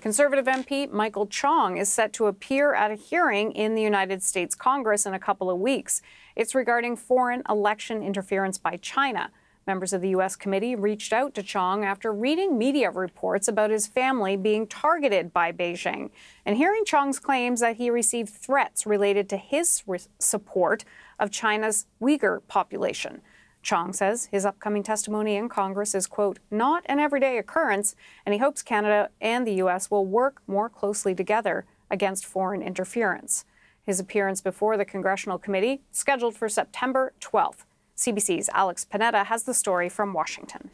Conservative MP Michael Chong is set to appear at a hearing in the United States Congress in a couple of weeks. It's regarding foreign election interference by China. Members of the U.S. committee reached out to Chong after reading media reports about his family being targeted by Beijing and hearing Chong's claims that he received threats related to his support of China's Uyghur population. Chong says his upcoming testimony in Congress is, quote, not an everyday occurrence, and he hopes Canada and the U.S. will work more closely together against foreign interference. His appearance before the Congressional Committee, scheduled for September 12th. CBC's Alex Panetta has the story from Washington.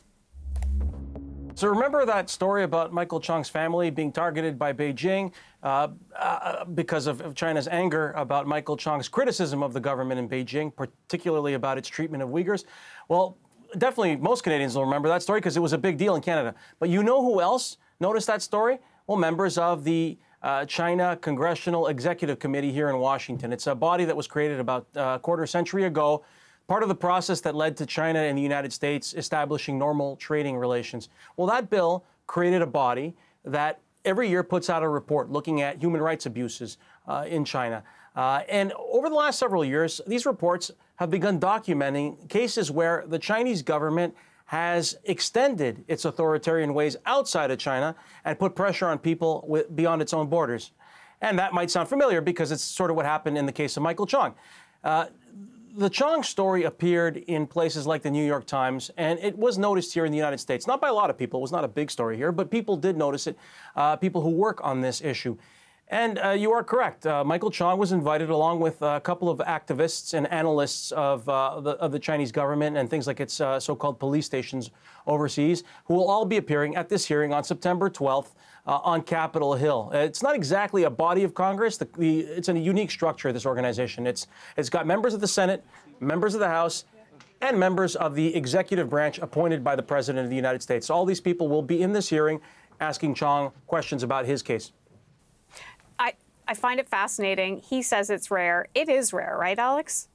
So remember that story about Michael Chong's family being targeted by Beijing uh, uh, because of, China's anger about Michael Chong's criticism of the government in Beijing, particularly about its treatment of Uyghurs? Well, definitely most Canadians will remember that story because it was a big deal in Canada. But you know who else noticed that story? Well, members of the uh, China Congressional Executive Committee here in Washington. It's a body that was created about uh, a quarter century ago part of the process that led to China and the United States establishing normal trading relations. Well, that bill created a body that every year puts out a report looking at human rights abuses uh, in China. Uh, and over the last several years, these reports have begun documenting cases where the Chinese government has extended its authoritarian ways outside of China and put pressure on people with, beyond its own borders. And that might sound familiar because it's sort of what happened in the case of Michael Chong. Uh, the Chong story appeared in places like the New York Times, and it was noticed here in the United States. Not by a lot of people, it was not a big story here, but people did notice it, uh, people who work on this issue. And uh, you are correct. Uh, Michael Chong was invited along with a couple of activists and analysts of, uh, the, of the Chinese government and things like its uh, so called police stations overseas, who will all be appearing at this hearing on September 12th uh, on Capitol Hill. It's not exactly a body of Congress. The, the, it's a unique structure, this organization. It's, it's got members of the Senate, members of the House, and members of the executive branch appointed by the President of the United States. All these people will be in this hearing asking Chong questions about his case. I find it fascinating. He says it's rare. It is rare, right, Alex?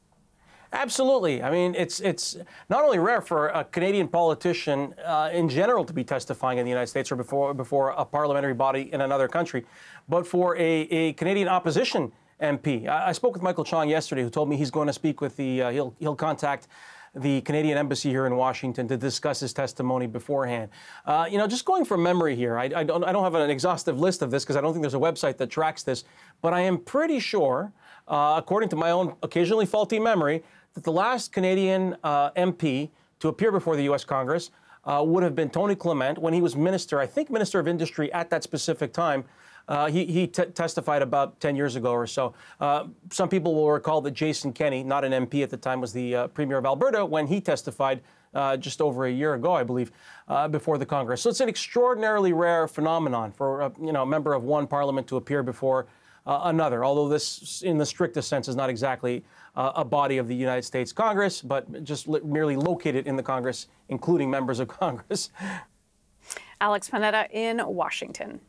Absolutely. I mean, it's it's not only rare for a Canadian politician uh, in general to be testifying in the United States or before before a parliamentary body in another country, but for a, a Canadian opposition MP. I, I, spoke with Michael Chong yesterday, who told me he's going to speak with the uh, he'll he'll contact the Canadian Embassy here in Washington to discuss his testimony beforehand. Uh, you know, just going from memory here, I, I, don't, I don't have an exhaustive list of this because I don't think there's a website that tracks this, but I am pretty sure, uh, according to my own occasionally faulty memory, that the last Canadian uh, MP to appear before the U.S. Congress uh, would have been Tony Clement when he was minister, I think Minister of Industry at that specific time. Uh, he, he testified about 10 years ago or so. Uh, some people will recall that Jason Kenney, not an MP at the time, was the uh, Premier of Alberta when he testified uh, just over a year ago, I believe, uh, before the Congress. So it's an extraordinarily rare phenomenon for you know, a member of one parliament to appear before another, although this, in the strictest sense, is not exactly a body of the United States Congress, but just li- merely located in the Congress, including members of Congress. Alex Panetta in Washington.